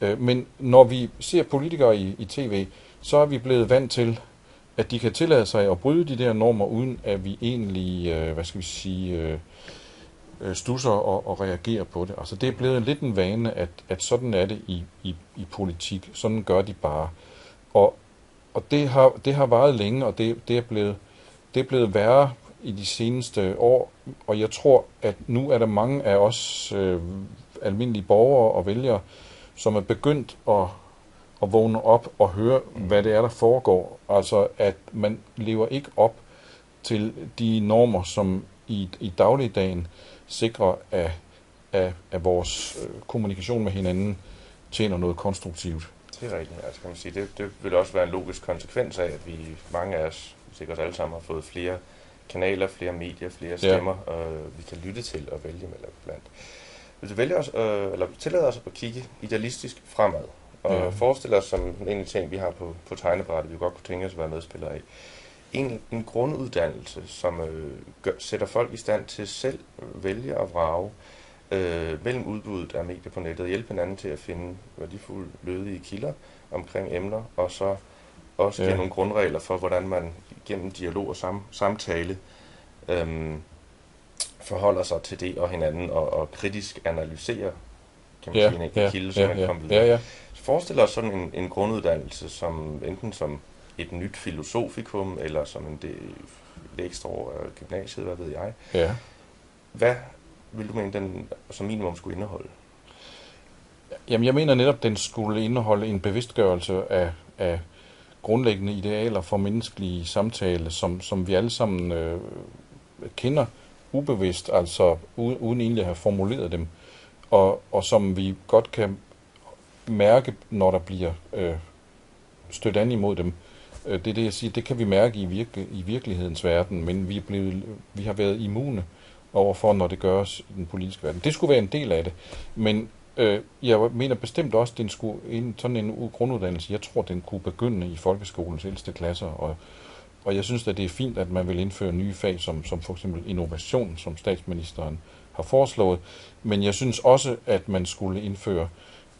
Øh, men når vi ser politikere i, i tv, så er vi blevet vant til, at de kan tillade sig at bryde de der normer, uden at vi egentlig, øh, hvad skal vi sige, øh, øh stusser og, og reagerer på det. Altså det er blevet lidt en vane, at, at sådan er det i, i, i politik. Sådan gør de bare. Og, og det, har, det har varet længe, og det, det, er blevet, det er blevet værre i de seneste år, og jeg tror, at nu er der mange af os øh, almindelige borgere og vælgere, som er begyndt at, at vågne op og høre, hvad det er, der foregår. Altså, at man lever ikke op til de normer, som i, i dagligdagen sikrer, at, at, at vores øh, kommunikation med hinanden tjener noget konstruktivt. Det er rigtigt. Altså, kan man sige, det, det vil også være en logisk konsekvens af, at vi mange af os, sikkert alle sammen, har fået flere kanaler, flere medier, flere stemmer, ja. og vi kan lytte til og vælge mellem blandt. Hvis vi vælger os, øh, eller tillader os at kigge idealistisk fremad, og ja. forestiller os som en af ting, vi har på, på tegnebrættet, vi godt kunne tænke os at være medspillere af, en, en grunduddannelse, som øh, gør, sætter folk i stand til selv at vælge og vrage øh, mellem udbuddet af medier på nettet, hjælpe hinanden til at finde værdifulde lødige kilder omkring emner, og så også ja. nogle grundregler for, hvordan man gennem dialog og sam, samtale øh, forholder sig til det og hinanden, og, og kritisk analyserer kan man ja, sige, en ja, kilde, som ja, kommer videre. Ja, ja. Så forestil os sådan en, en grunduddannelse, som enten som et nyt filosofikum, eller som en ekstra år af gymnasiet, hvad ved jeg. Ja. Hvad vil du mene, den som minimum skulle indeholde? Jamen, jeg mener netop, den skulle indeholde en bevidstgørelse af, af grundlæggende idealer for menneskelige samtale, som, som vi alle sammen øh, kender ubevidst, altså uden, egentlig at have formuleret dem, og, og som vi godt kan mærke, når der bliver øh, stødt an imod dem. Øh, det er det, jeg siger, det kan vi mærke i, virke, i virkelighedens verden, men vi, er blevet, vi har været immune overfor, når det gøres i den politiske verden. Det skulle være en del af det, men øh, jeg mener bestemt også, at den skulle, en, sådan en grunduddannelse, jeg tror, den kunne begynde i folkeskolens ældste klasser, og og jeg synes at det er fint, at man vil indføre nye fag, som, som for eksempel innovation, som statsministeren har foreslået. Men jeg synes også, at man skulle indføre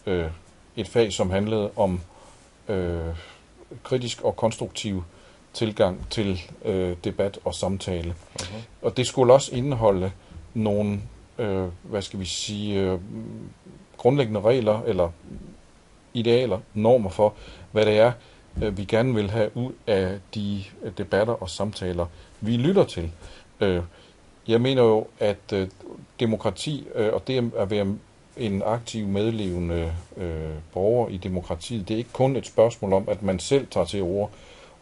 øh, et fag, som handlede om øh, kritisk og konstruktiv tilgang til øh, debat og samtale. Okay. Og det skulle også indeholde nogle, øh, hvad skal vi sige, øh, grundlæggende regler eller idealer, normer for, hvad det er, Øh, vi gerne vil have ud af de øh, debatter og samtaler, vi lytter til. Øh, jeg mener jo, at øh, demokrati og det at være en aktiv medlevende borger i demokratiet, det er ikke kun et spørgsmål om, at man selv tager til ord,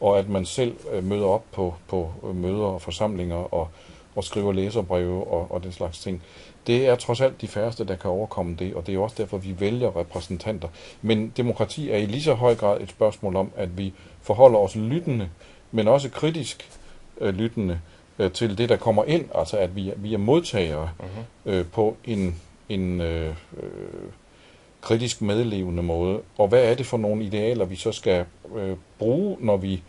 og at man selv møder op på, på møder og forsamlinger og, og skriver læserbreve og, og den slags ting. Det er trods alt de færreste, der kan overkomme det, og det er også derfor, vi vælger repræsentanter. Men demokrati er i lige så høj grad et spørgsmål om, at vi forholder os lyttende, men også kritisk øh, lyttende øh, til det, der kommer ind, altså at vi, vi er modtagere uh-huh. øh, på en, en øh, øh, kritisk medlevende måde. Og hvad er det for nogle idealer, vi så skal øh, bruge, når vi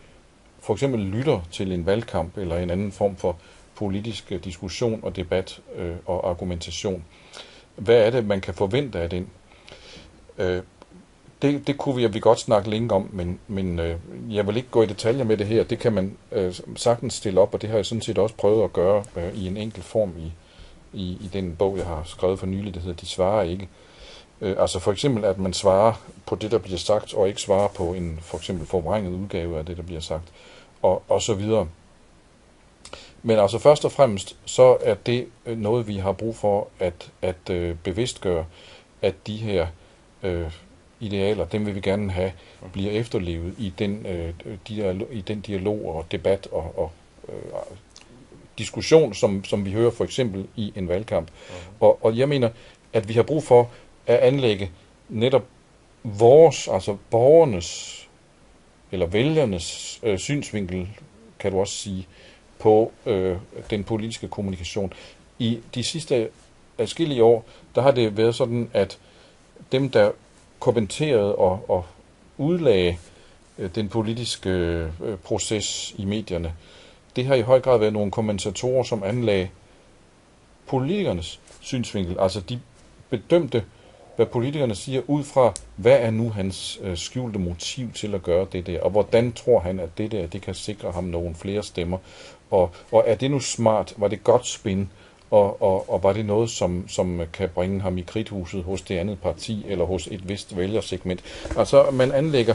for eksempel lytter til en valgkamp eller en anden form for politisk diskussion og debat øh, og argumentation. Hvad er det, man kan forvente af den? Øh, det, det kunne vi, vi godt snakke længe om, men, men øh, jeg vil ikke gå i detaljer med det her. Det kan man øh, sagtens stille op, og det har jeg sådan set også prøvet at gøre øh, i en enkelt form i, i, i den bog, jeg har skrevet for nylig, der hedder De svarer ikke. Øh, altså for eksempel, at man svarer på det, der bliver sagt, og ikke svarer på en for eksempel forvrænget udgave af det, der bliver sagt, og, og så videre. Men altså først og fremmest, så er det øh, noget, vi har brug for at, at øh, bevidstgøre, at de her øh, idealer, dem vil vi gerne have, bliver efterlevet i den, øh, dialog, i den dialog og debat og, og øh, diskussion, som, som vi hører for eksempel i en valgkamp. Okay. Og, og jeg mener, at vi har brug for at anlægge netop vores, altså borgernes eller vælgernes øh, synsvinkel, kan du også sige, på øh, den politiske kommunikation. I de sidste adskillige år, der har det været sådan, at dem, der kommenterede og, og udlagde øh, den politiske øh, proces i medierne, det har i høj grad været nogle kommentatorer, som anlagde politikernes synsvinkel. Altså de bedømte hvad politikerne siger, ud fra, hvad er nu hans øh, skjulte motiv til at gøre det der, og hvordan tror han, at det der, det kan sikre ham nogle flere stemmer, og, og er det nu smart, var det godt spin, og, og, og var det noget, som, som kan bringe ham i krithuset hos det andet parti, eller hos et vist vælgersegment. Altså, man anlægger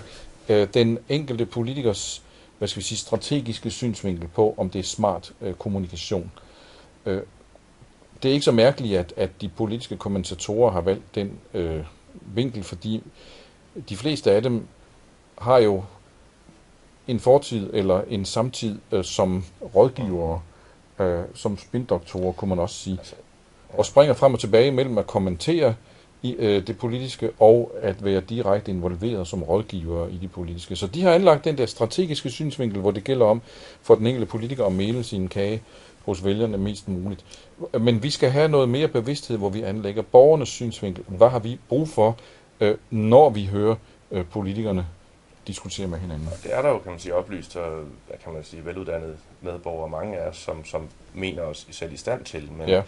øh, den enkelte politikers hvad skal vi sige, strategiske synsvinkel på, om det er smart øh, kommunikation. Øh, det er ikke så mærkeligt, at, at de politiske kommentatorer har valgt den øh, vinkel, fordi de fleste af dem har jo en fortid eller en samtid øh, som rådgivere, øh, som spindoktorer, kunne man også sige, altså, og springer frem og tilbage mellem at kommentere i øh, det politiske og at være direkte involveret som rådgiver i det politiske. Så de har anlagt den der strategiske synsvinkel, hvor det gælder om for den enkelte politiker at male sin kage hos vælgerne mest muligt. Men vi skal have noget mere bevidsthed, hvor vi anlægger borgernes synsvinkel. Hvad har vi brug for, øh, når vi hører øh, politikerne diskutere med hinanden? Det er der jo, kan man sige, oplyst og hvad kan man sige, veluddannede medborgere, mange af os, som, som mener os selv i stand til. Men, ja.